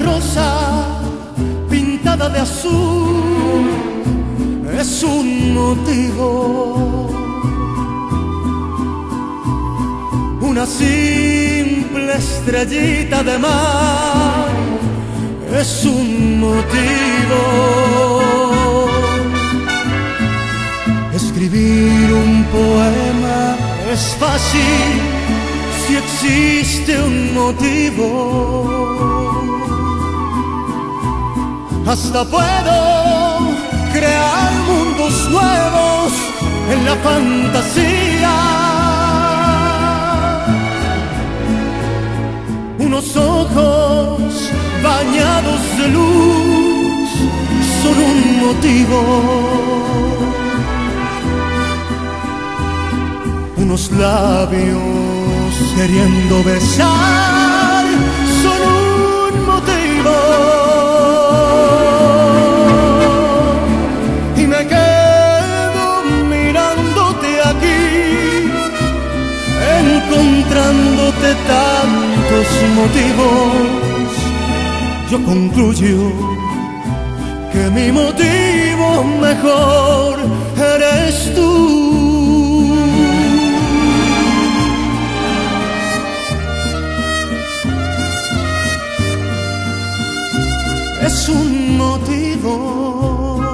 rosa de azul es un motivo. Una simple estrellita de mar es un motivo. Escribir un poema es fácil si existe un motivo. Hasta puedo crear mundos nuevos en la fantasía. Unos ojos bañados de luz son un motivo. Unos labios queriendo besar motivos. Yo concluyo que mi motivo mejor eres tú. es un motivo.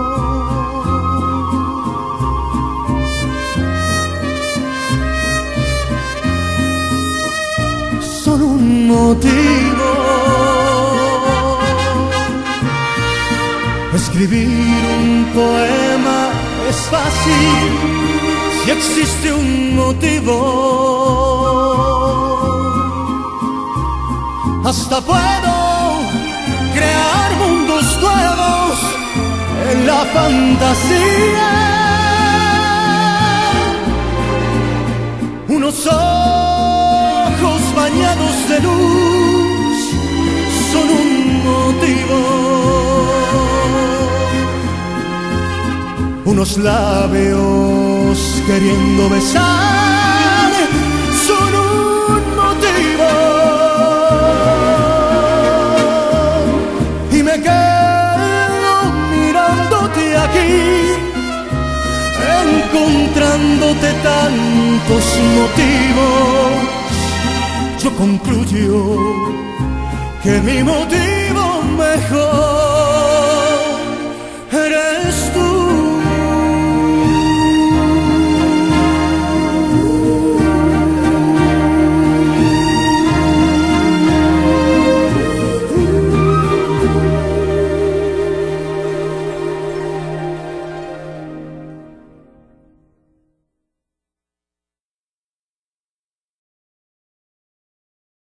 Solo un motivo. Escribir un poema es fácil si existe un motivo. Hasta puedo crear mundos nuevos en la fantasía. Unos labios queriendo besar son un motivo. y me quedo mirándote aquí, encontrándote tantos motivos. Yo concluyo que mi motivo